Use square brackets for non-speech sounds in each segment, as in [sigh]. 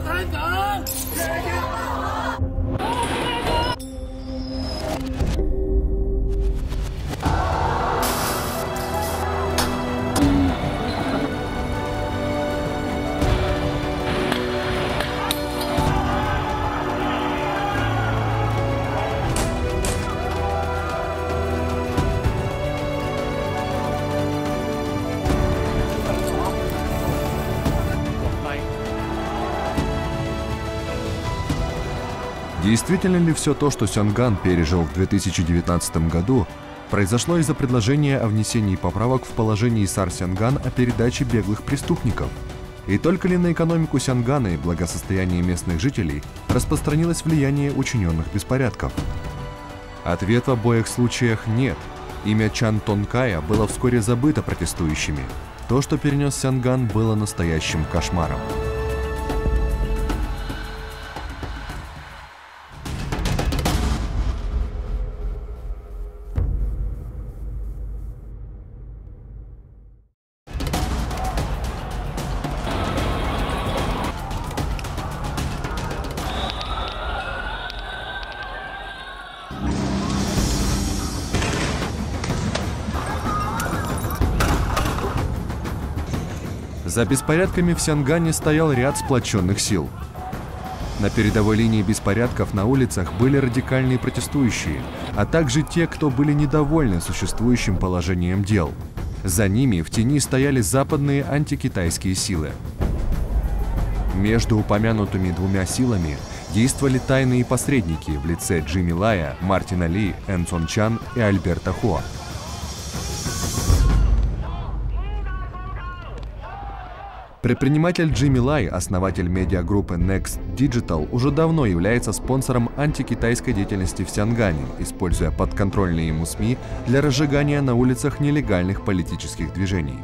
班长，谢。Действительно ли все то, что Сянган пережил в 2019 году, произошло из-за предложения о внесении поправок в положении САР Сянган о передаче беглых преступников? И только ли на экономику Сянгана и благосостояние местных жителей распространилось влияние учиненных беспорядков? Ответ в обоих случаях нет. Имя Чан Тонкая было вскоре забыто протестующими. То, что перенес Сянган, было настоящим кошмаром. За беспорядками в Сянгане стоял ряд сплоченных сил. На передовой линии беспорядков на улицах были радикальные протестующие, а также те, кто были недовольны существующим положением дел. За ними в тени стояли западные антикитайские силы. Между упомянутыми двумя силами действовали тайные посредники в лице Джимми Лая, Мартина Ли, Энсон Чан и Альберта Хо. Предприниматель Джимми Лай, основатель медиагруппы Next Digital, уже давно является спонсором антикитайской деятельности в Сянгане, используя подконтрольные ему СМИ для разжигания на улицах нелегальных политических движений.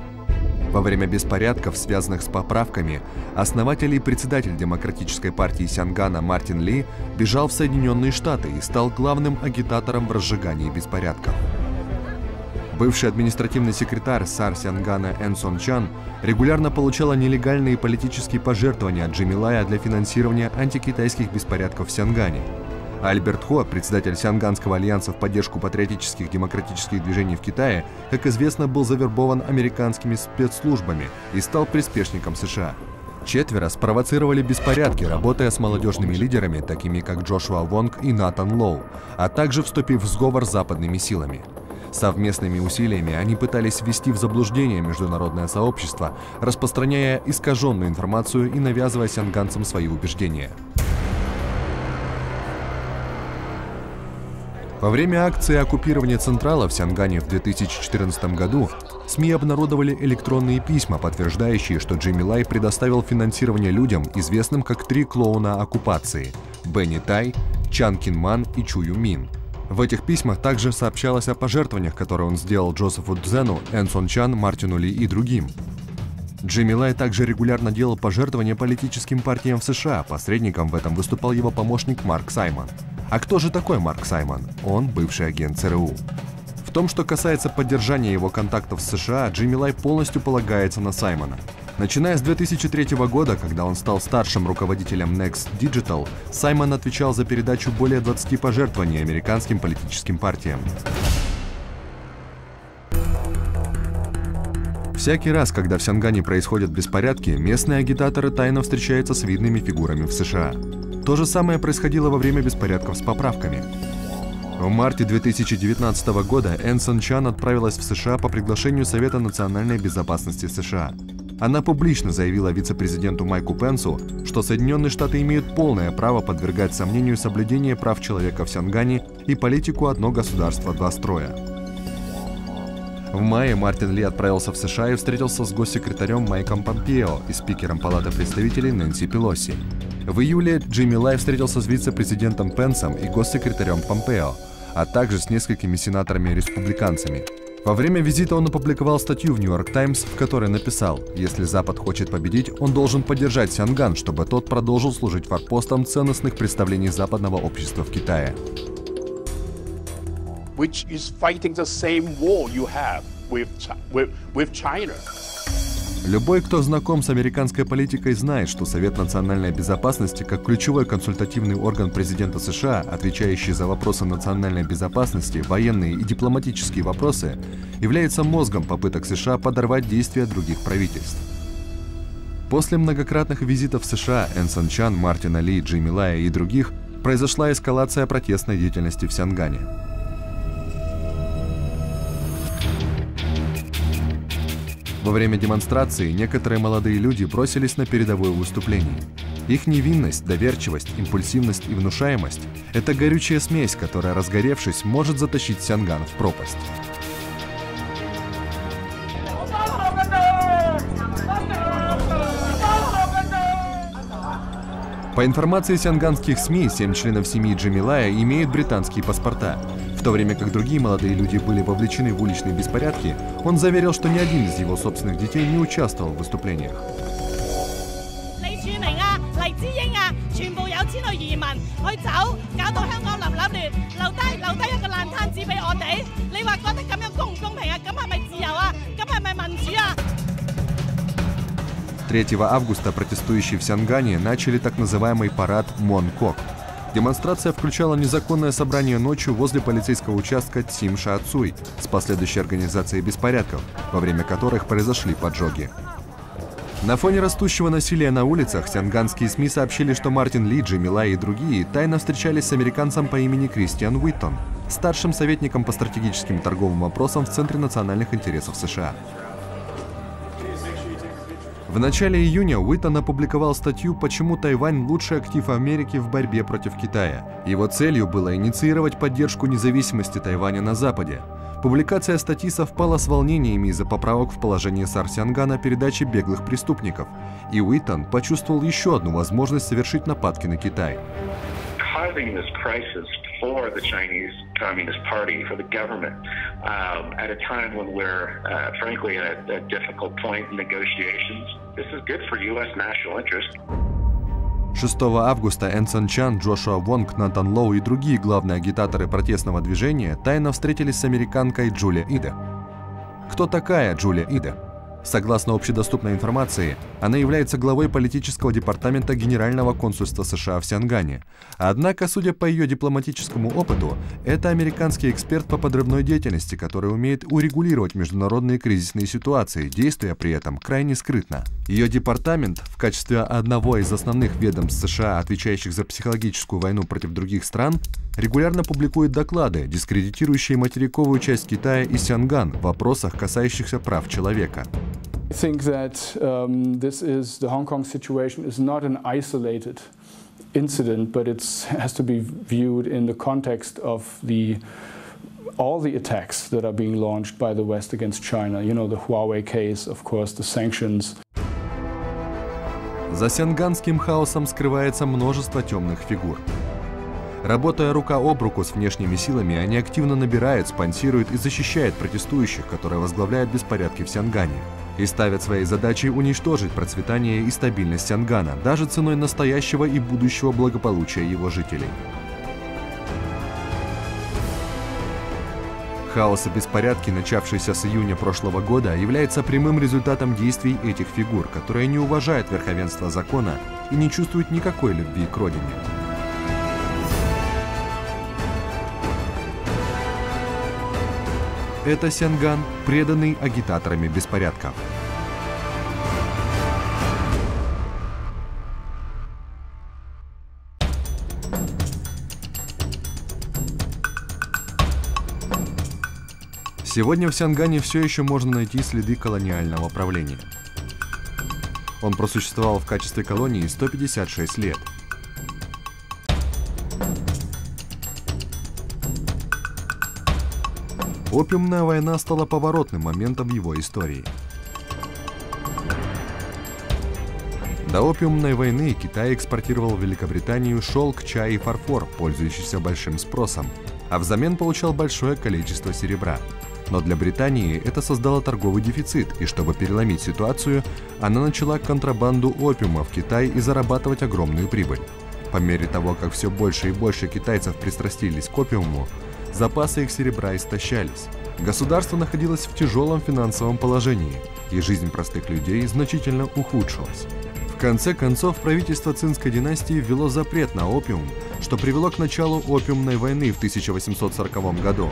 Во время беспорядков, связанных с поправками, основатель и председатель Демократической партии Сянгана Мартин Ли бежал в Соединенные Штаты и стал главным агитатором в разжигании беспорядков. Бывший административный секретарь САР Сянгана Энсон Чан регулярно получала нелегальные политические пожертвования от Джимилая для финансирования антикитайских беспорядков в Сянгане. Альберт Хо, председатель Сянганского альянса в поддержку патриотических демократических движений в Китае, как известно, был завербован американскими спецслужбами и стал приспешником США. Четверо спровоцировали беспорядки, работая с молодежными лидерами, такими как Джошуа Вонг и Натан Лоу, а также вступив в сговор с западными силами. Совместными усилиями они пытались ввести в заблуждение международное сообщество, распространяя искаженную информацию и навязывая сянганцам свои убеждения. Во время акции оккупирования Централа в Сянгане в 2014 году СМИ обнародовали электронные письма, подтверждающие, что Джимми Лай предоставил финансирование людям, известным как три клоуна оккупации – Бенни Тай, Чан Кин Ман и Чую Мин – в этих письмах также сообщалось о пожертвованиях, которые он сделал Джозефу Дзену, Энсон Чан, Мартину Ли и другим. Джимми Лай также регулярно делал пожертвования политическим партиям в США. Посредником в этом выступал его помощник Марк Саймон. А кто же такой Марк Саймон? Он бывший агент ЦРУ. В том, что касается поддержания его контактов с США, Джимми Лай полностью полагается на Саймона – Начиная с 2003 года, когда он стал старшим руководителем Next Digital, Саймон отвечал за передачу более 20 пожертвований американским политическим партиям. Всякий раз, когда в Сянгане происходят беспорядки, местные агитаторы тайно встречаются с видными фигурами в США. То же самое происходило во время беспорядков с поправками. В марте 2019 года Энсон Чан отправилась в США по приглашению Совета национальной безопасности США. Она публично заявила вице-президенту Майку Пенсу, что Соединенные Штаты имеют полное право подвергать сомнению соблюдение прав человека в Сянгане и политику «одно государство, два строя». В мае Мартин Ли отправился в США и встретился с госсекретарем Майком Помпео и спикером Палаты представителей Нэнси Пелоси. В июле Джимми Лай встретился с вице-президентом Пенсом и госсекретарем Помпео, а также с несколькими сенаторами-республиканцами – во время визита он опубликовал статью в Нью-Йорк Таймс, в которой написал, если Запад хочет победить, он должен поддержать Сянган, чтобы тот продолжил служить форпостом ценностных представлений западного общества в Китае. Which is fighting the same war you have with, with, with China. Любой, кто знаком с американской политикой, знает, что Совет национальной безопасности, как ключевой консультативный орган президента США, отвечающий за вопросы национальной безопасности, военные и дипломатические вопросы, является мозгом попыток США подорвать действия других правительств. После многократных визитов в США Энсон Чан, Мартина Ли, Джимми Лая и других произошла эскалация протестной деятельности в Сянгане. Во время демонстрации некоторые молодые люди бросились на передовое выступление. Их невинность, доверчивость, импульсивность и внушаемость – это горючая смесь, которая, разгоревшись, может затащить Сянган в пропасть. По информации сянганских СМИ, семь членов семьи Джамилая имеют британские паспорта. В то время как другие молодые люди были вовлечены в уличные беспорядки, он заверил, что ни один из его собственных детей не участвовал в выступлениях. Третьего августа протестующие в Сянгане начали так называемый парад Монкок – Демонстрация включала незаконное собрание ночью возле полицейского участка Тим Шаацуй с последующей организацией беспорядков, во время которых произошли поджоги. На фоне растущего насилия на улицах сянганские СМИ сообщили, что Мартин Лиджи, Милай и другие тайно встречались с американцем по имени Кристиан Уиттон, старшим советником по стратегическим торговым вопросам в Центре национальных интересов США. В начале июня Уитон опубликовал статью «Почему Тайвань – лучший актив Америки в борьбе против Китая». Его целью было инициировать поддержку независимости Тайваня на Западе. Публикация статьи совпала с волнениями из-за поправок в положение Сарсиангана о передаче беглых преступников, и Уитон почувствовал еще одну возможность совершить нападки на Китай for the Chinese Communist Party, for the government, um, at a time when we're, uh, frankly, at a difficult point in negotiations. This is good for U.S. national interest. 6 августа Энсон Чан, Джошуа Вонг, Натан Лоу и другие главные агитаторы протестного движения тайно встретились с американкой Джулия Иде. Кто такая Джулия Иде? Согласно общедоступной информации, она является главой политического департамента Генерального консульства США в Сянгане. Однако, судя по ее дипломатическому опыту, это американский эксперт по подрывной деятельности, который умеет урегулировать международные кризисные ситуации, действуя при этом крайне скрытно. Ее департамент в качестве одного из основных ведомств США, отвечающих за психологическую войну против других стран, регулярно публикует доклады, дискредитирующие материковую часть Китая и Сянган в вопросах, касающихся прав человека. I think that um, this is the Hong Kong situation is not an isolated incident, but it has to be viewed in the context of the all the attacks that are being launched by the West against China. You know, the Huawei case, of course, the sanctions. За сянганским хаосом скрывается множество темных фигур. Работая рука об руку с внешними силами, они активно набирают, спонсируют и защищают протестующих, которые возглавляют беспорядки в Сянгане И ставят своей задачей уничтожить процветание и стабильность Сянгана, даже ценой настоящего и будущего благополучия его жителей. Хаос и беспорядки, начавшиеся с июня прошлого года, является прямым результатом действий этих фигур, которые не уважают верховенство закона и не чувствуют никакой любви к родине. Это Сянган, преданный агитаторами беспорядков. Сегодня в Сянгане все еще можно найти следы колониального правления. Он просуществовал в качестве колонии 156 лет – Опиумная война стала поворотным моментом его истории. До опиумной войны Китай экспортировал в Великобританию шелк, чай и фарфор, пользующийся большим спросом, а взамен получал большое количество серебра. Но для Британии это создало торговый дефицит, и чтобы переломить ситуацию, она начала контрабанду опиума в Китай и зарабатывать огромную прибыль. По мере того, как все больше и больше китайцев пристрастились к опиуму, запасы их серебра истощались. Государство находилось в тяжелом финансовом положении, и жизнь простых людей значительно ухудшилась. В конце концов, правительство Цинской династии ввело запрет на опиум, что привело к началу опиумной войны в 1840 году.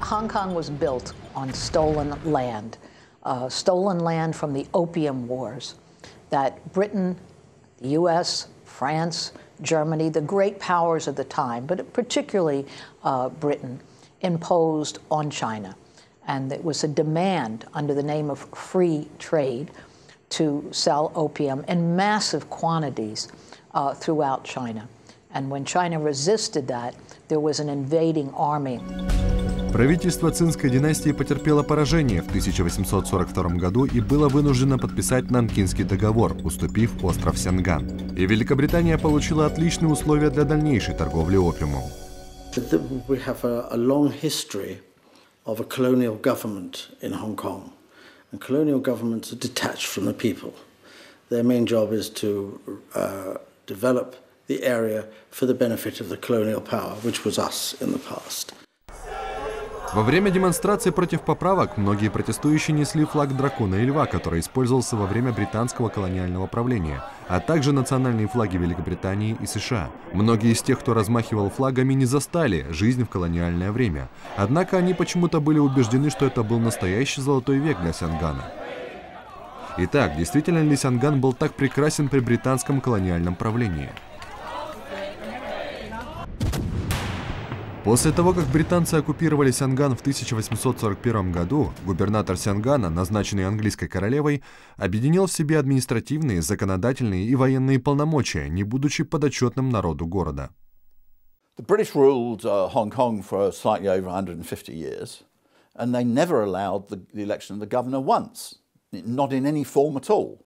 Hong was built on stolen land, uh, stolen land from the Opium Wars that Britain, the US, France, Germany, the great powers of the time, but particularly uh, Britain, imposed on China. And it was a demand under the name of free trade to sell opium in massive quantities uh, throughout China. And when China resisted that, there was an invading army. Правительство Цинской династии потерпело поражение в 1842 году и было вынуждено подписать Нанкинский договор, уступив остров Сянган. И Великобритания получила отличные условия для дальнейшей торговли опиумом. Uh, the area for the benefit of the colonial power, which was us in the past. Во время демонстрации против поправок многие протестующие несли флаг дракона и льва, который использовался во время британского колониального правления, а также национальные флаги Великобритании и США. Многие из тех, кто размахивал флагами, не застали жизнь в колониальное время. Однако они почему-то были убеждены, что это был настоящий золотой век для Сянгана. Итак, действительно ли Сянган был так прекрасен при британском колониальном правлении? После того, как британцы оккупировали Сянган в 1841 году, губернатор Сянгана, назначенный английской королевой, объединил в себе административные, законодательные и военные полномочия, не будучи подотчетным народу города. The British ruled uh, Hong Kong for slightly over 150 years, and they never allowed the, the election of the governor once, not in any form at all.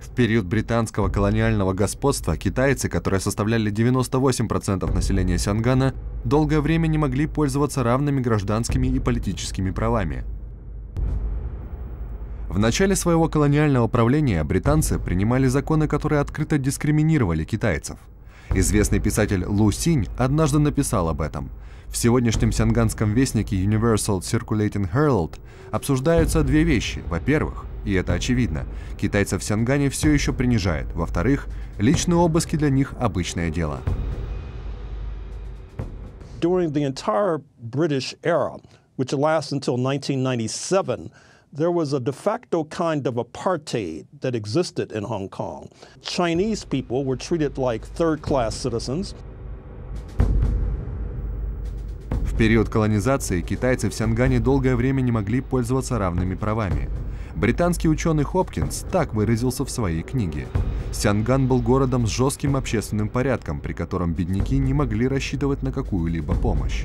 В период британского колониального господства китайцы, которые составляли 98% населения Сянгана, долгое время не могли пользоваться равными гражданскими и политическими правами. В начале своего колониального правления британцы принимали законы, которые открыто дискриминировали китайцев. Известный писатель Лу Синь однажды написал об этом. В сегодняшнем сянганском вестнике Universal Circulating Herald обсуждаются две вещи. Во-первых, и это очевидно. Китайцев в Сянгане все еще принижают. Во-вторых, личные обыски для них обычное дело. During the entire British era, which lasts until 1997, there was a de facto kind of apartheid that existed in Hong Kong. Chinese people were treated like third-class citizens. В период колонизации китайцы в Сянгане долгое время не могли пользоваться равными правами. Британский ученый Хопкинс так выразился в своей книге. Сянган был городом с жестким общественным порядком, при котором бедняки не могли рассчитывать на какую-либо помощь.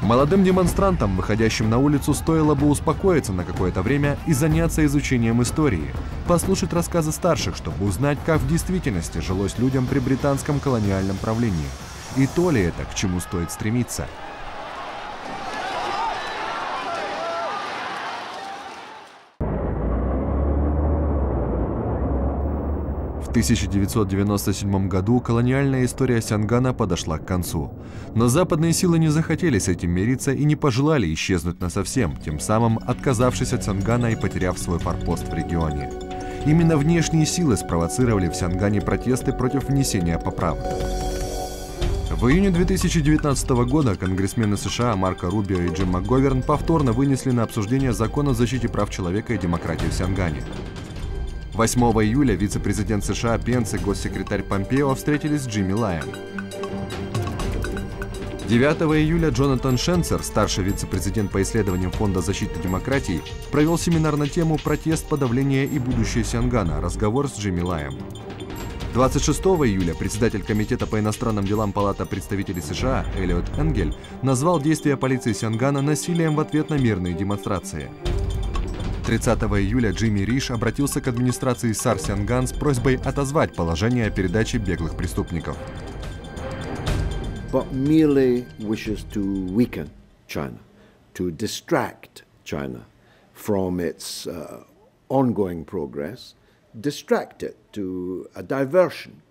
Молодым демонстрантам, выходящим на улицу, стоило бы успокоиться на какое-то время и заняться изучением истории, послушать рассказы старших, чтобы узнать, как в действительности жилось людям при британском колониальном правлении – и то ли это, к чему стоит стремиться? В 1997 году колониальная история Сянгана подошла к концу. Но западные силы не захотели с этим мириться и не пожелали исчезнуть насовсем, тем самым отказавшись от Сянгана и потеряв свой форпост в регионе. Именно внешние силы спровоцировали в Сянгане протесты против внесения поправок. В июне 2019 года конгрессмены США Марко Рубио и Джим МакГоверн повторно вынесли на обсуждение закон о защите прав человека и демократии в Сянгане. 8 июля вице-президент США Пенс и госсекретарь Помпео встретились с Джимми Лайем. 9 июля Джонатан Шенцер, старший вице-президент по исследованиям Фонда защиты демократии, провел семинар на тему «Протест, подавление и будущее Сянгана. Разговор с Джимми Лаем». 26 июля председатель Комитета по иностранным делам Палата представителей США Эллиот Энгель назвал действия полиции Сянгана насилием в ответ на мирные демонстрации. 30 июля Джимми Риш обратился к администрации САР Сянган с просьбой отозвать положение о передаче беглых преступников. China from its uh, ongoing progress – distracted, to a diversion.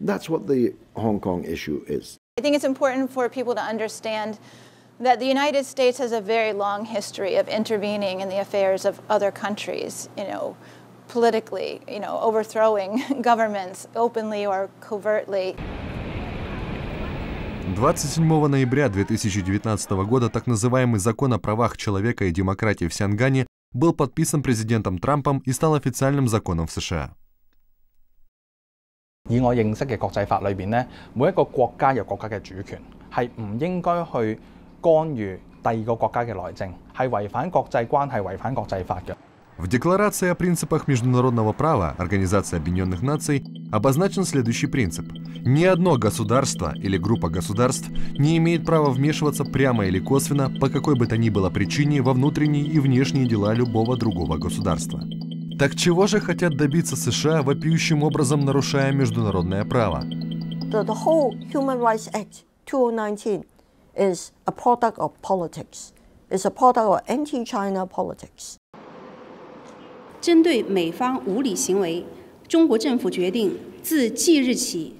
That's what the Hong Kong issue is. I think it's important for people to understand that the United States has a very long history of intervening in the affairs of other countries, you know, politically, you know, overthrowing [laughs] governments openly or covertly. 27 ноября 2019 года так называемый закон о правах человека и демократии в Сиангане был подписан президентом Трампом и стал официальным законом в США. 以我认识嘅国际法里边咧，每一个国家有国家嘅主权，系唔应该去干预第二个国家嘅内政，系违反国际关系、违反国际法嘅。 В Декларации о принципах международного права Организации Объединенных Наций обозначен следующий принцип. Ни одно государство или группа государств не имеет права вмешиваться прямо или косвенно по какой бы то ни было причине во внутренние и внешние дела любого другого государства. Так чего же хотят добиться США, вопиющим образом нарушая международное право? The, the whole Human Rights Act 2019 is a product of politics. It's a product of anti-China politics. 针对美方无理行为，中国政府决定自即日起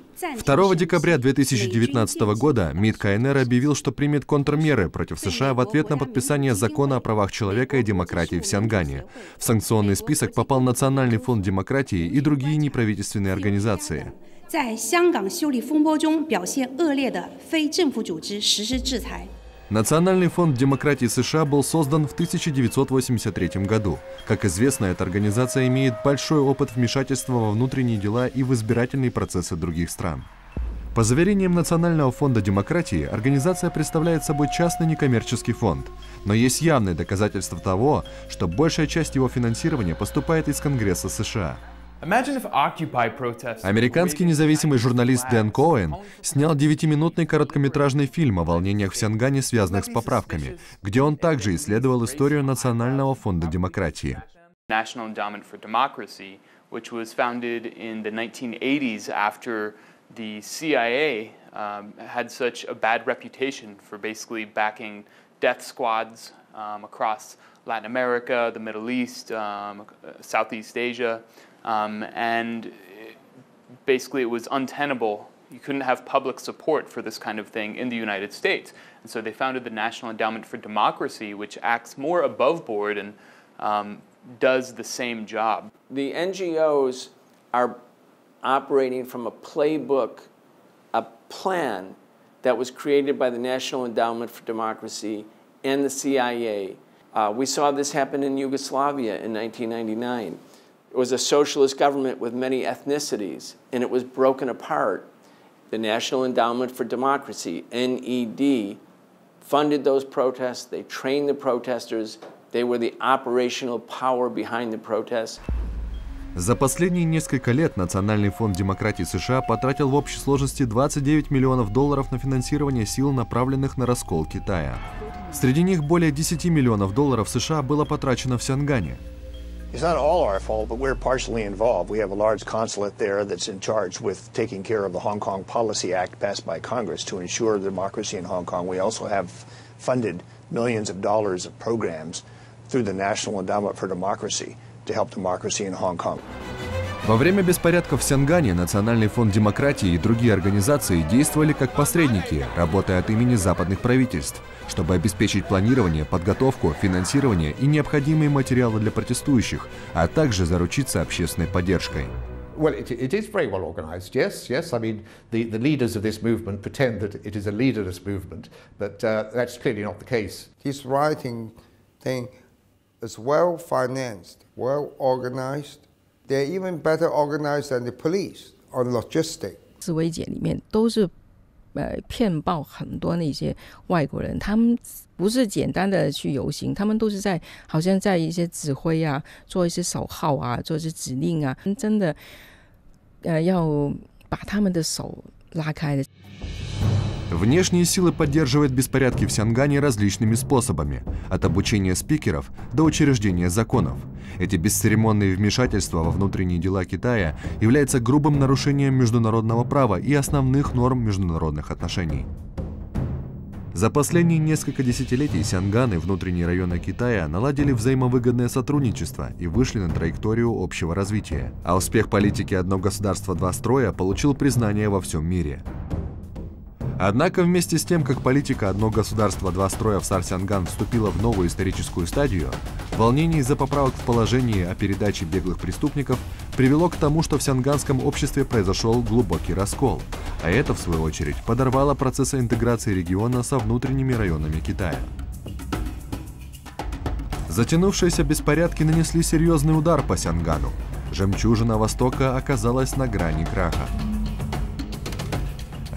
2 декабря 2019 года МИД КНР объявил, что примет контрмеры против США в ответ на подписание закона о правах человека и демократии в Сиангане. В санкционный список попал Национальный фонд демократии и другие неправительственные организации. 在香港修例风波中表现恶劣的非政府组织实施制裁。 Национальный фонд демократии США был создан в 1983 году. Как известно, эта организация имеет большой опыт вмешательства во внутренние дела и в избирательные процессы других стран. По заверениям Национального фонда демократии, организация представляет собой частный некоммерческий фонд. Но есть явные доказательства того, что большая часть его финансирования поступает из Конгресса США. Американский независимый журналист Дэн Коэн снял девятиминутный короткометражный фильм о волнениях в Сиангане, связанных с поправками, где он также исследовал историю Национального фонда демократии. Which was founded in the 1980s after the CIA um, had such a bad reputation for basically backing death squads um, across Latin America, the Middle East, um, Southeast Asia. Um, and basically, it was untenable. You couldn't have public support for this kind of thing in the United States. And so they founded the National Endowment for Democracy, which acts more above board and um, does the same job. The NGOs are operating from a playbook, a plan that was created by the National Endowment for Democracy and the CIA. Uh, we saw this happen in Yugoslavia in 1999. It was a socialist government with many ethnicities, and it was broken apart. The National Endowment for Democracy, NED, funded those protests. They trained the protesters. They were the operational power behind the protests. За последние несколько лет Национальный фонд демократии США потратил в общей сложности 29 миллионов долларов на финансирование сил, направленных на раскол Китая. Среди них более 10 миллионов долларов США было потрачено в Сиангане. It's not all our fault, but we're partially involved. We have a large consulate there that's in charge with taking care of the Hong Kong Policy Act passed by Congress to ensure democracy in Hong Kong. We also have funded millions of dollars of programs through the National Endowment for Democracy to help democracy in Hong Kong. Во время беспорядков в Сиангане Национальный фонд демократии и другие организации действовали как посредники, работая от имени западных правительств, чтобы обеспечить планирование, подготовку, финансирование и необходимые материалы для протестующих, а также заручиться общественной поддержкой. Well, it, it is very well organized, yes, yes. I mean, the, the leaders of this movement pretend that it is a leaderless movement, but uh, that's clearly not the case. His writing thing is well financed, well organized. They're even better organized than the police on logistics. 示威节里面都是呃骗报很多那些外国人，他们不是简单的去游行，他们都是在好像在一些指挥啊，做一些手号啊，做一些指令啊，真的呃要把他们的手拉开的。Внешние силы поддерживают беспорядки в Сиангане различными способами, от обучения спикеров до учреждения законов. Эти бесцеремонные вмешательства во внутренние дела Китая являются грубым нарушением международного права и основных норм международных отношений. За последние несколько десятилетий Сянган и внутренние районы Китая наладили взаимовыгодное сотрудничество и вышли на траекторию общего развития. А успех политики «одно государство, два строя» получил признание во всем мире. Однако вместе с тем, как политика «одно государство, два строя» в Сарсянган вступила в новую историческую стадию, волнение из-за поправок в положении о передаче беглых преступников привело к тому, что в сянганском обществе произошел глубокий раскол, а это, в свою очередь, подорвало процессы интеграции региона со внутренними районами Китая. Затянувшиеся беспорядки нанесли серьезный удар по Сянгану. Жемчужина Востока оказалась на грани краха.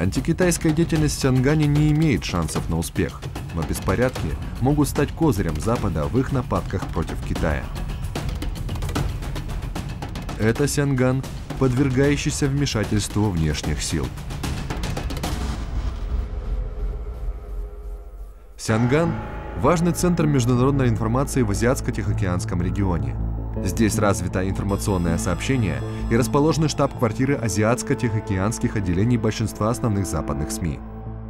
Антикитайская деятельность в Сянгане не имеет шансов на успех, но беспорядки могут стать козырем Запада в их нападках против Китая. Это Сянган, подвергающийся вмешательству внешних сил. Сянган – важный центр международной информации в Азиатско-Тихоокеанском регионе – Здесь развито информационное сообщение и расположены штаб-квартиры азиатско-тихоокеанских отделений большинства основных западных СМИ.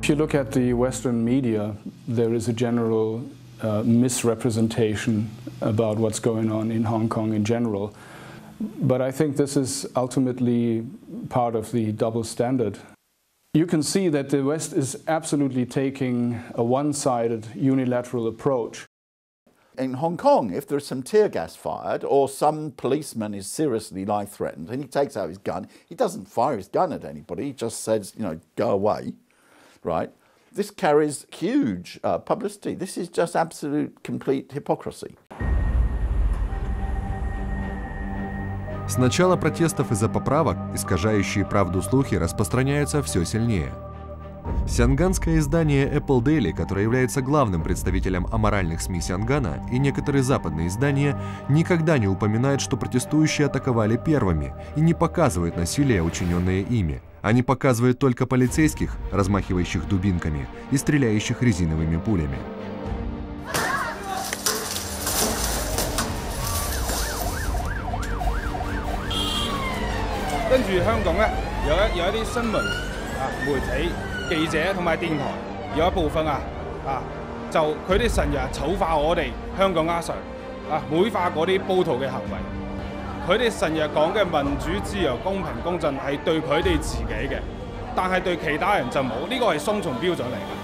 If you look at the Western media, there is a general uh, misrepresentation about what's going on in Hong Kong in general. But I think this is ultimately part of the double standard. You can see that the West is absolutely taking a one sided unilateral approach in Hong Kong, if there's some tear gas fired or some policeman is seriously life threatened and he takes out his gun, he doesn't fire his gun at anybody, he just says, you know, go away, right? This carries huge uh, publicity. This is just absolute, complete hypocrisy. С начала протестов из-за поправок, искажающие правду слухи, распространяются все сильнее – Сянганское издание Apple Daily, которое является главным представителем аморальных СМИ Сянгана, и некоторые западные издания никогда не упоминают, что протестующие атаковали первыми и не показывают насилие, учиненное ими. Они показывают только полицейских, размахивающих дубинками и стреляющих резиновыми пулями. 跟啊媒體記者同埋電台有一部分啊啊，就佢哋成日醜化我哋香港阿 Sir 啊，美化嗰啲暴徒嘅行為。佢哋成日講嘅民主、自由、公平、公正係對佢哋自己嘅，但係對其他人就冇，呢個係雙重標準嚟嘅。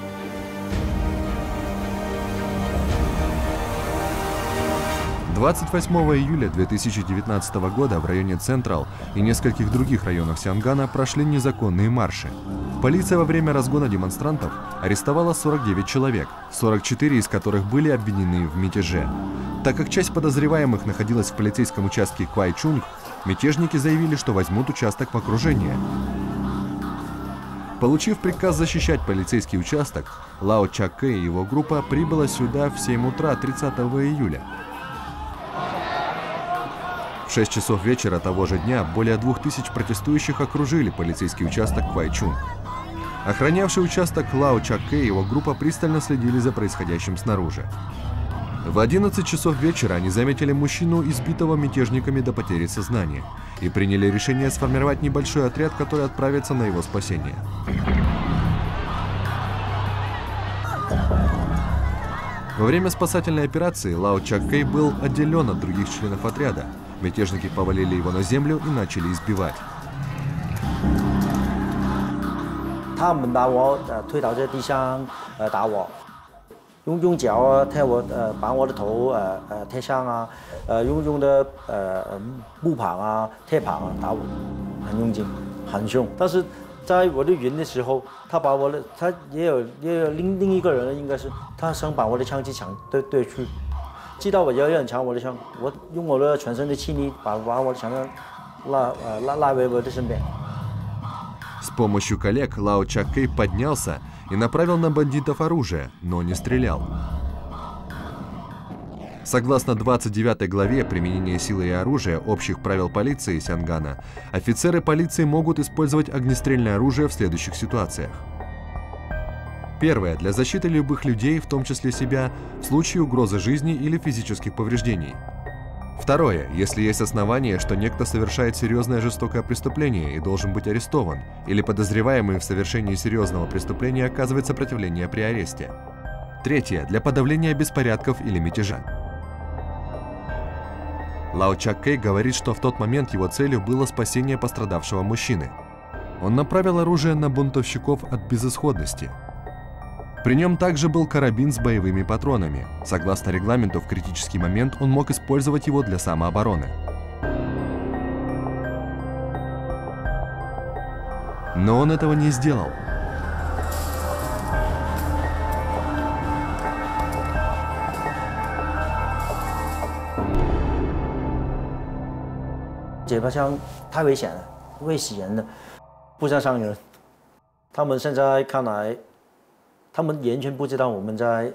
28 июля 2019 года в районе Централ и нескольких других районах Сиангана прошли незаконные марши. Полиция во время разгона демонстрантов арестовала 49 человек, 44 из которых были обвинены в мятеже. Так как часть подозреваемых находилась в полицейском участке Квайчунг, мятежники заявили, что возьмут участок в окружение. Получив приказ защищать полицейский участок, Лао Чакэ и его группа прибыла сюда в 7 утра 30 июля – 6 часов вечера того же дня более двух тысяч протестующих окружили полицейский участок Квайчун. Охранявший участок Лао Чакке и его группа пристально следили за происходящим снаружи. В 11 часов вечера они заметили мужчину, избитого мятежниками до потери сознания, и приняли решение сформировать небольшой отряд, который отправится на его спасение. Во время спасательной операции Лао Чаккей был отделен от других членов отряда. Мятежники повалили его на землю и начали избивать. 他们把我呃推倒在地上，呃打我，用用脚啊踢我，呃把我的头呃呃踢伤啊，呃用用的呃木棒啊、铁棒啊打我，很用劲，很凶。但是在我的晕的时候，他把我的他也有也有另另一个人，应该是他想把我的枪去抢对对去， 知道我有人抢我的枪，我用我的全身的气力把把我的枪拉呃拉拉回我的身边。С помощью коллег Лао Чаккей поднялся и направил на бандитов оружие, но не стрелял. Согласно 29 главе применения силы и оружия общих правил полиции Сянгана, офицеры полиции могут использовать огнестрельное оружие в следующих ситуациях. Первое. Для защиты любых людей, в том числе себя, в случае угрозы жизни или физических повреждений. Второе. Если есть основания, что некто совершает серьезное жестокое преступление и должен быть арестован, или подозреваемый в совершении серьезного преступления оказывает сопротивление при аресте. Третье. Для подавления беспорядков или мятежа. Лао Чак Кэй говорит, что в тот момент его целью было спасение пострадавшего мужчины. Он направил оружие на бунтовщиков от безысходности. При нем также был карабин с боевыми патронами. Согласно регламенту, в критический момент он мог использовать его для самообороны. Но он этого не сделал. “解放枪太危险了，会死人的，不想伤人。”他们现在看来， 他们完全不知道我们在，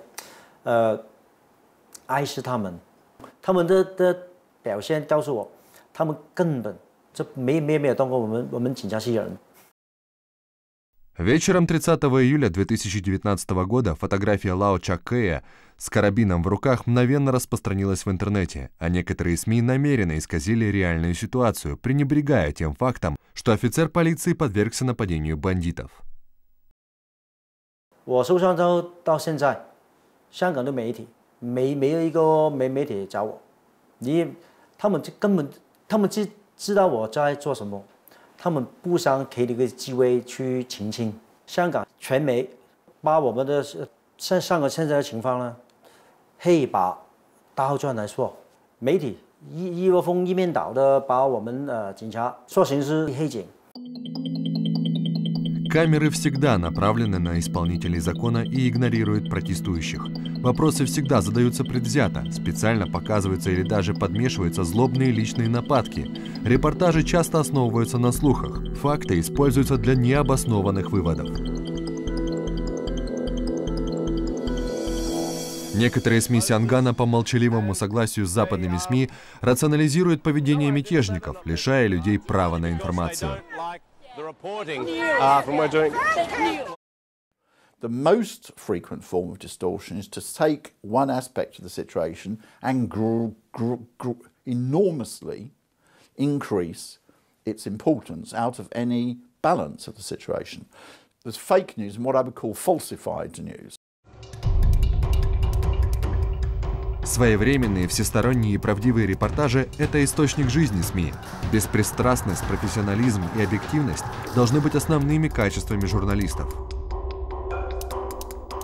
呃，爱视他们。他们的的表现告诉我，他们根本就没没没有当过我们我们警察系人。Вечером 30 июля 2019 года фотография Лао Чакея с карабином в руках мгновенно распространилась в интернете, а некоторые СМИ намеренно исказили реальную ситуацию, пренебрегая тем фактом, что офицер полиции подвергся нападению бандитов. 我受伤之后到现在，香港的媒体没没有一个媒媒体找我，你他们就根本他们知知道我在做什么，他们不想给你个机会去澄清。香港传媒把我们的像香港现在的情况呢，黑把倒转来说，媒体一一窝蜂一面倒的把我们呃警察说成是黑警。Камеры всегда направлены на исполнителей закона и игнорируют протестующих. Вопросы всегда задаются предвзято, специально показываются или даже подмешиваются злобные личные нападки. Репортажи часто основываются на слухах. Факты используются для необоснованных выводов. Некоторые СМИ Сянгана по молчаливому согласию с западными СМИ рационализируют поведение мятежников, лишая людей права на информацию. The reporting. uh, from we're doing. The most frequent form of distortion is to take one aspect of the situation and gr- gr- gr- enormously increase its importance out of any balance of the situation. There's fake news and what I would call falsified news. Своевременные, всесторонние и правдивые репортажи – это источник жизни СМИ. Беспристрастность, профессионализм и объективность должны быть основными качествами журналистов.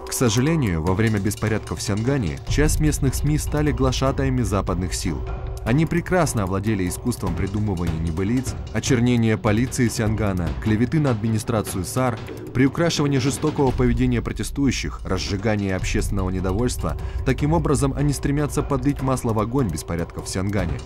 К сожалению, во время беспорядков в Сянгане часть местных СМИ стали глашатаями западных сил. Они прекрасно овладели искусством придумывания небылиц, очернения полиции Сянгана, клеветы на администрацию САР, приукрашивания жестокого поведения протестующих, разжигания общественного недовольства. Таким образом, они стремятся подлить масло в огонь беспорядков в Сянгане.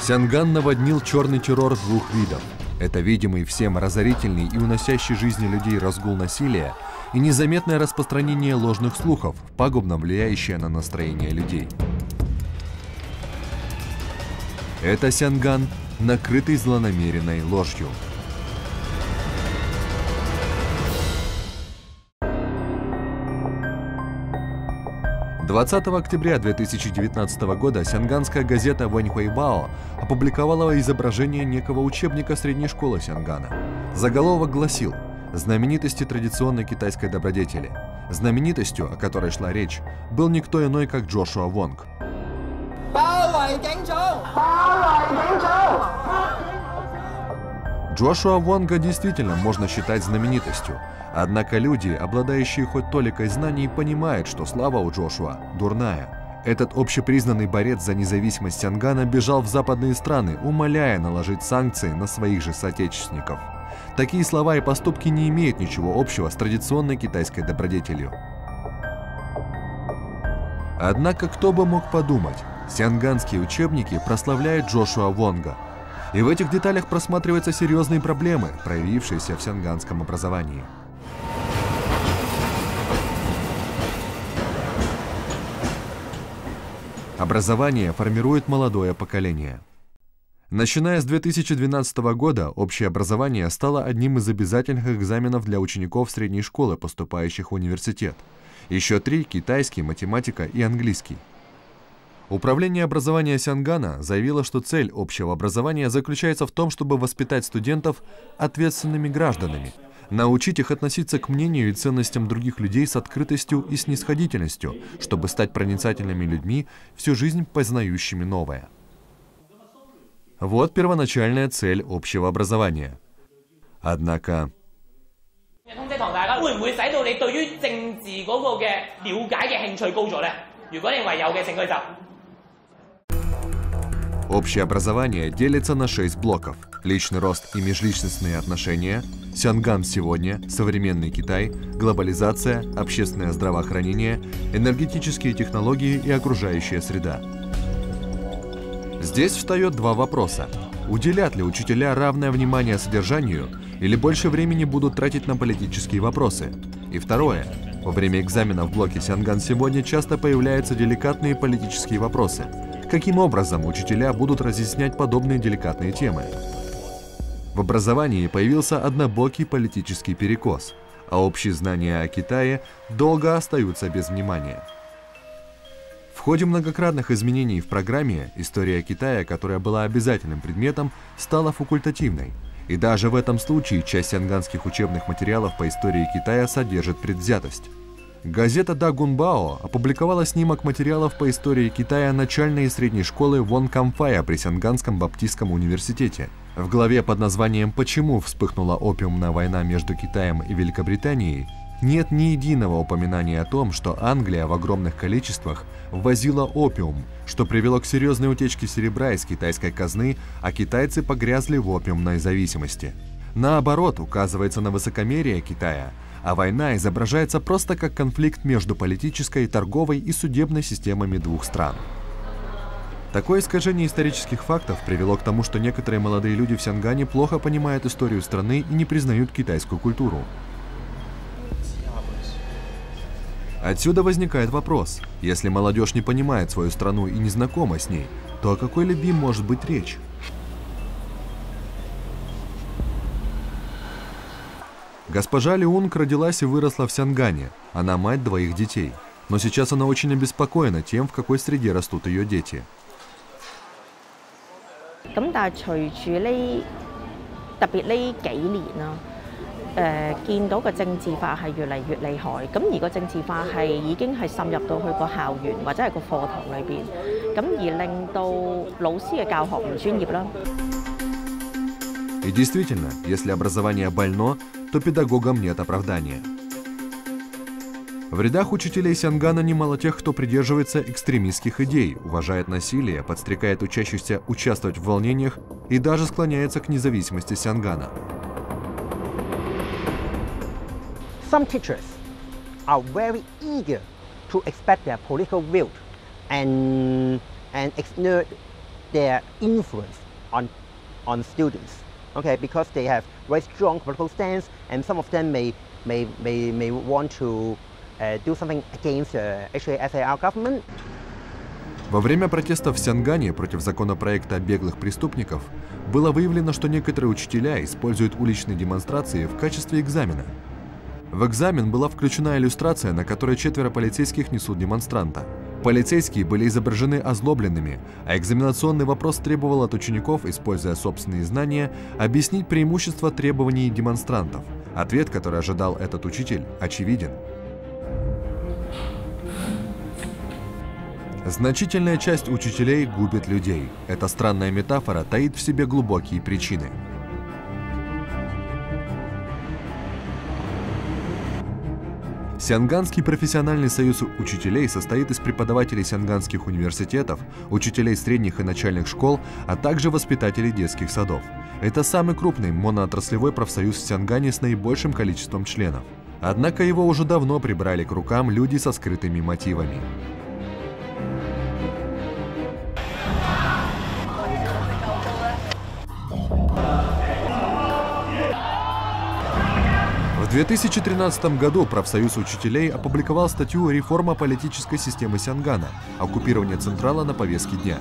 Сянган наводнил черный террор двух видов. Это видимый всем разорительный и уносящий жизни людей разгул насилия и незаметное распространение ложных слухов, пагубно влияющее на настроение людей. Это Сянган, накрытый злонамеренной ложью. Двадцатого октября 2019 года сянганская газета Вэньхуэйбао опубликовала изображение некого учебника средней школы Сянгана. Заголовок гласил знаменитости традиционной китайской добродетели. Знаменитостью, о которой шла речь, был никто иной, как Джошуа Вонг. Джошуа Вонга действительно можно считать знаменитостью, однако люди, обладающие хоть толикой знаний, понимают, что слава у Джошуа дурная. Этот общепризнанный борец за независимость Сянгана бежал в западные страны, умоляя наложить санкции на своих же соотечественников – Такие слова и поступки не имеют ничего общего с традиционной китайской добродетелью. Однако кто бы мог подумать, сианганские учебники прославляют Джошуа Вонга. И в этих деталях просматриваются серьезные проблемы, проявившиеся в сианганском образовании. Образование формирует молодое поколение – Начиная с 2012 года, общее образование стало одним из обязательных экзаменов для учеников средней школы, поступающих в университет. Еще три – китайский, математика и английский. Управление образования Сянгана заявило, что цель общего образования заключается в том, чтобы воспитать студентов ответственными гражданами, научить их относиться к мнению и ценностям других людей с открытостью и снисходительностью, чтобы стать проницательными людьми, всю жизнь познающими новое. Вот первоначальная цель общего образования. Однако... Общее образование делится на шесть блоков. Личный рост и межличностные отношения, Сянган сегодня, современный Китай, глобализация, общественное здравоохранение, энергетические технологии и окружающая среда – Здесь встает два вопроса. Уделят ли учителя равное внимание содержанию или больше времени будут тратить на политические вопросы? И второе. Во время экзамена в блоке Сянган сегодня часто появляются деликатные политические вопросы. Каким образом учителя будут разъяснять подобные деликатные темы? В образовании появился однобокий политический перекос, а общие знания о Китае долго остаются без внимания. В ходе многократных изменений в программе история Китая, которая была обязательным предметом, стала факультативной. И даже в этом случае часть сянганских учебных материалов по истории Китая содержит предвзятость. Газета «Да Гунбао» опубликовала снимок материалов по истории Китая начальной и средней школы Вон Камфая при Сянганском Баптистском университете. В главе под названием «Почему вспыхнула опиумная война между Китаем и Великобританией» нет ни единого упоминания о том, что Англия в огромных количествах ввозила опиум, что привело к серьезной утечке серебра из китайской казны, а китайцы погрязли в опиумной зависимости. Наоборот, указывается на высокомерие Китая, а война изображается просто как конфликт между политической, торговой и судебной системами двух стран. Такое искажение исторических фактов привело к тому, что некоторые молодые люди в Сянгане плохо понимают историю страны и не признают китайскую культуру. Отсюда возникает вопрос. Если молодежь не понимает свою страну и не знакома с ней, то о какой любви может быть речь? Госпожа Леунг родилась и выросла в Сянгане. Она мать двоих детей. Но сейчас она очень обеспокоена тем, в какой среде растут ее дети. 咁但系随住呢特别呢几年啦，诶、见到个政治化系越嚟越厉害，咁而个政治化系已经系渗入到去个校园或者系个课堂里边，咁而令到老师嘅教学唔专业啦。 И действительно, если образование больно, то педагогам нет оправдания. В рядах учителей Сянгана немало тех, кто придерживается экстремистских идей, уважает насилие, подстрекает учащихся участвовать в волнениях и даже склоняется к независимости Сянгана. Some teachers are very eager to express their political view and, and exert their influence on, on students. Okay, because they have very strong political stance, and some of them may may may, may want to uh, do something against the HASAR government. Во время протестов в Сянгане против законопроекта о беглых преступников было выявлено, что некоторые учителя используют уличные демонстрации в качестве экзамена. В экзамен была включена иллюстрация, на которой четверо полицейских несут демонстранта. Полицейские были изображены озлобленными, а экзаменационный вопрос требовал от учеников, используя собственные знания, объяснить преимущества требований демонстрантов. Ответ, который ожидал этот учитель, очевиден. Значительная часть учителей губит людей. Эта странная метафора таит в себе глубокие причины. Сянганский профессиональный союз учителей состоит из преподавателей сянганских университетов, учителей средних и начальных школ, а также воспитателей детских садов. Это самый крупный моноотраслевой профсоюз в Сянгане с наибольшим количеством членов. Однако его уже давно прибрали к рукам люди со скрытыми мотивами. В 2013 году профсоюз учителей опубликовал статью «Реформа политической системы Сянгана. Оккупирование Централа на повестке дня».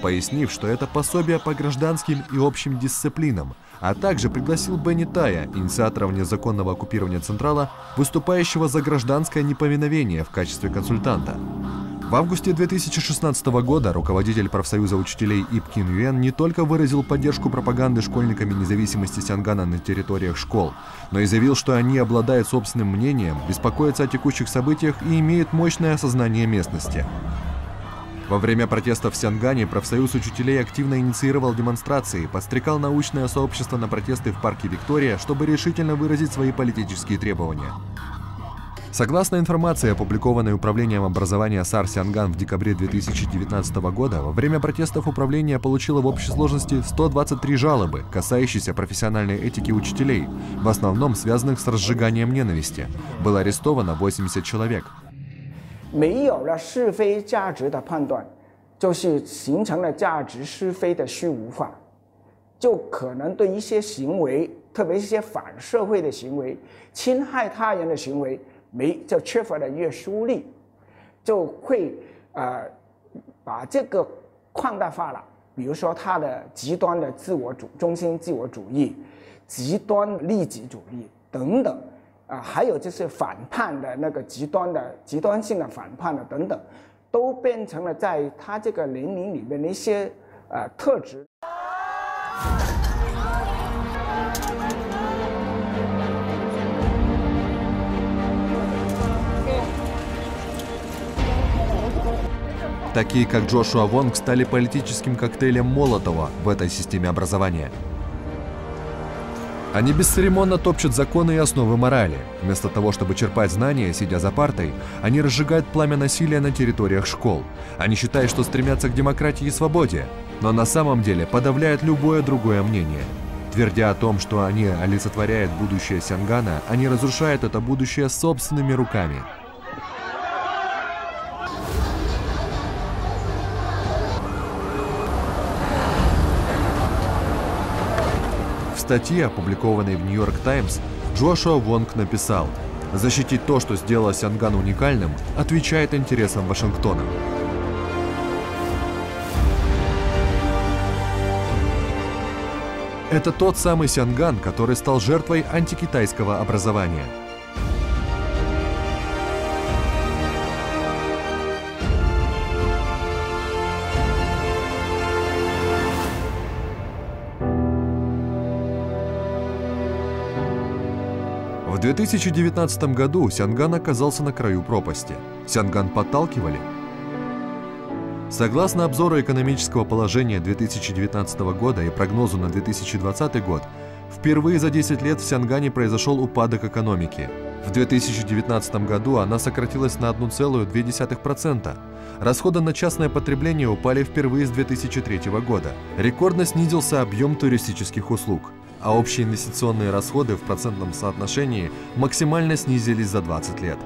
пояснив, что это пособие по гражданским и общим дисциплинам, а также пригласил Бенни Тая, инициатора незаконного оккупирования Централа, выступающего за гражданское неповиновение в качестве консультанта. В августе 2016 года руководитель профсоюза учителей Ип Кин Юэн не только выразил поддержку пропаганды школьниками независимости Сянгана на территориях школ, но и заявил, что они обладают собственным мнением, беспокоятся о текущих событиях и имеют мощное осознание местности. Во время протестов в Сянгане профсоюз учителей активно инициировал демонстрации, подстрекал научное сообщество на протесты в парке Виктория, чтобы решительно выразить свои политические требования. Согласно информации, опубликованной Управлением образования САР Сянган в декабре 2019 года, во время протестов управление получило в общей сложности 123 жалобы, касающиеся профессиональной этики учителей, в основном связанных с разжиганием ненависти. Было арестовано 80 человек. 没有了是非价值的判断，就是形成了价值是非的虚无化，就可能对一些行为，特别是一些反社会的行为、侵害他人的行为。 没就缺乏了约束力，就会呃把这个扩大化了。比如说他的极端的自我主中心自我主义、极端利己主义等等啊，还有就是反叛的那个极端的极端性的反叛的等等，都变成了在他这个年龄里面的一些呃特质。Такие, как Джошуа Вонг, стали политическим коктейлем Молотова в этой системе образования. Они бесцеремонно топчут законы и основы морали. Вместо того, чтобы черпать знания, сидя за партой, они разжигают пламя насилия на территориях школ. Они считают, что стремятся к демократии и свободе, но на самом деле подавляют любое другое мнение. Твердя о том, что они олицетворяют будущее Сянгана, они разрушают это будущее собственными руками – статье, опубликованной в «Нью-Йорк Таймс», Джошуа Вонг написал «Защитить то, что сделало Сянган уникальным, отвечает интересам Вашингтона». Это тот самый Сянган, который стал жертвой антикитайского образования – В 2019 году Сянган оказался на краю пропасти. Сянган подталкивали. Согласно обзору экономического положения 2019 года и прогнозу на 2020 год, впервые за 10 лет в Сянгане произошел упадок экономики. В 2019 году она сократилась на 1,2%. Расходы на частное потребление упали впервые с 2003 года. Рекордно снизился объем туристических услуг – а общие инвестиционные расходы в процентном соотношении максимально снизились за 20 лет.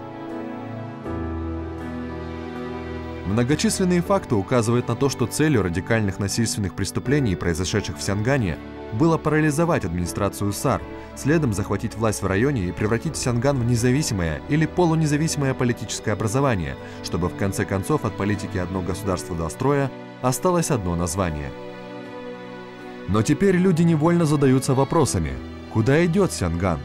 Многочисленные факты указывают на то, что целью радикальных насильственных преступлений, произошедших в Сянгане, было парализовать администрацию САР, следом захватить власть в районе и превратить Сянган в независимое или полунезависимое политическое образование, чтобы в конце концов от политики одно государство до строя осталось одно название – но теперь люди невольно задаются вопросами. Куда идет Сянган?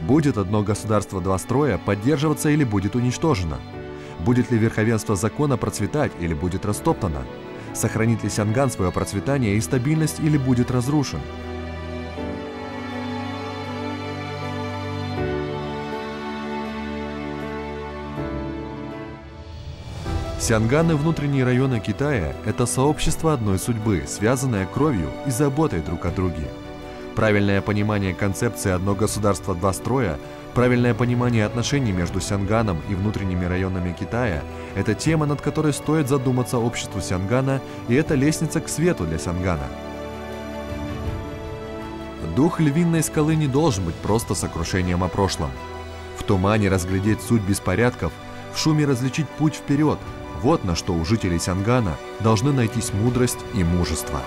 Будет одно государство два строя поддерживаться или будет уничтожено? Будет ли верховенство закона процветать или будет растоптано? Сохранит ли Сянган свое процветание и стабильность или будет разрушен? Сянган и внутренние районы Китая – это сообщество одной судьбы, связанное кровью и заботой друг о друге. Правильное понимание концепции «одно государство, два строя», правильное понимание отношений между Сянганом и внутренними районами Китая – это тема, над которой стоит задуматься обществу Сянгана, и это лестница к свету для Сянгана. Дух львиной скалы не должен быть просто сокрушением о прошлом. В тумане разглядеть суть беспорядков, в шуме различить путь вперед – вот на что у жителей Сянгана должны найтись мудрость и мужество.